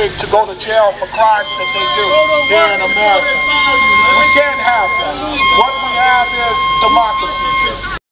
big to go to jail for crimes that they do here in America.